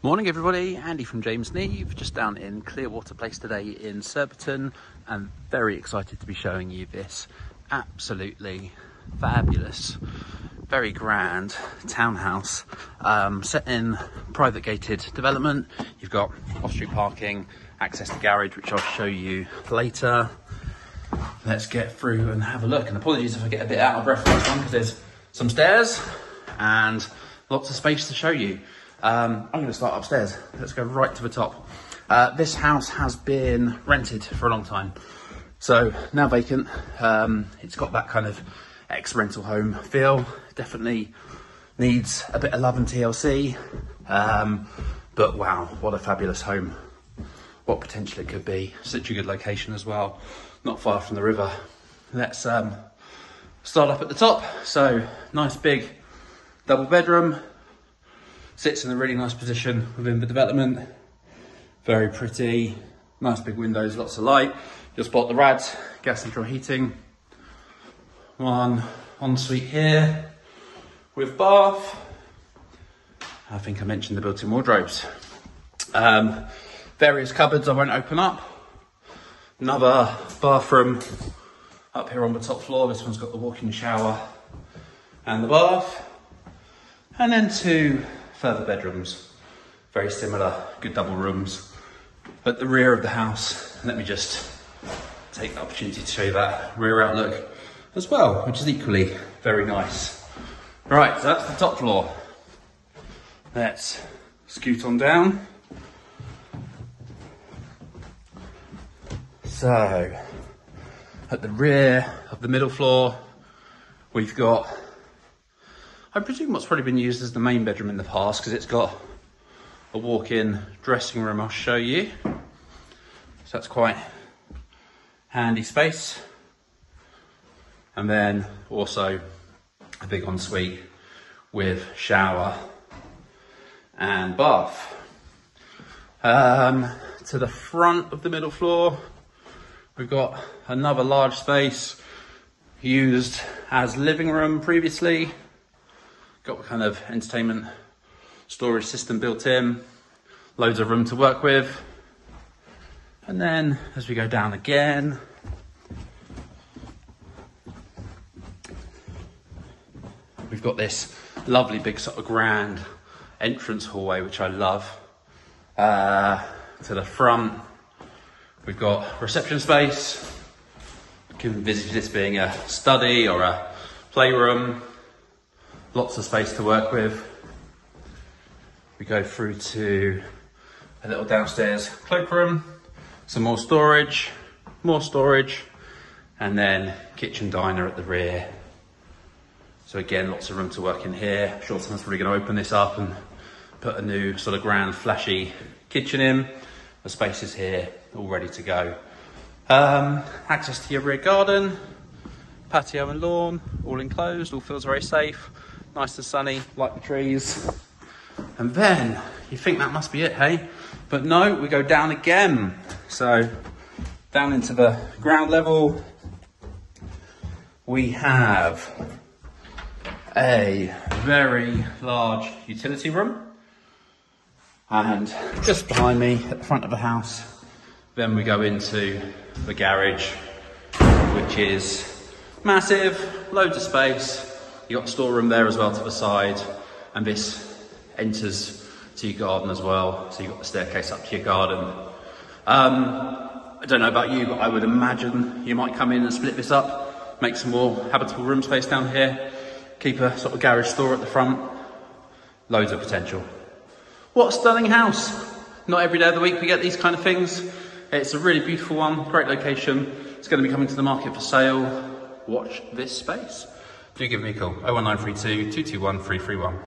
Morning everybody, Andy from James Neave, just down in Clearwater Place today in Surbiton and very excited to be showing you this absolutely fabulous, very grand townhouse um, set in private gated development. You've got off-street parking, access to garage which I'll show you later. Let's get through and have a look and apologies if I get a bit out of breath one because there's some stairs and lots of space to show you. Um, I'm going to start upstairs. Let's go right to the top. Uh, this house has been rented for a long time. So now vacant. Um, it's got that kind of ex-rental home feel. Definitely needs a bit of love and TLC. Um, but wow, what a fabulous home. What potential it could be. Such a good location as well. Not far from the river. Let's um, start up at the top. So nice big double bedroom Sits in a really nice position within the development. Very pretty, nice big windows, lots of light. You'll spot the rads, gas central heating. One ensuite here with bath. I think I mentioned the built-in wardrobes. Um, various cupboards I won't open up. Another bathroom up here on the top floor. This one's got the walk-in shower and the bath. And then two further bedrooms, very similar, good double rooms. At the rear of the house, let me just take the opportunity to show you that rear outlook as well, which is equally very nice. Right, so that's the top floor. Let's scoot on down. So, at the rear of the middle floor, we've got I presume what's probably been used as the main bedroom in the past because it's got a walk-in dressing room I'll show you. So that's quite handy space. And then also a big ensuite with shower and bath. Um, to the front of the middle floor, we've got another large space used as living room previously Got kind of entertainment storage system built in, loads of room to work with. And then as we go down again, we've got this lovely big sort of grand entrance hallway, which I love. Uh, to the front, we've got reception space. You can envisage this being a study or a playroom lots of space to work with. We go through to a little downstairs cloakroom, some more storage, more storage, and then kitchen diner at the rear. So again, lots of room to work in here. I'm sure someone's probably going to open this up and put a new sort of grand flashy kitchen in. The space is here, all ready to go. Um, access to your rear garden, patio and lawn, all enclosed, all feels very safe nice and sunny, like the trees. And then you think that must be it, hey? But no, we go down again. So down into the ground level, we have a very large utility room. And just behind me at the front of the house, then we go into the garage, which is massive, loads of space, You've got storeroom there as well to the side, and this enters to your garden as well. So you've got the staircase up to your garden. Um, I don't know about you, but I would imagine you might come in and split this up, make some more habitable room space down here, keep a sort of garage store at the front. Loads of potential. What a stunning house! Not every day of the week we get these kind of things. It's a really beautiful one, great location. It's going to be coming to the market for sale. Watch this space do give me a call 01932 221 331.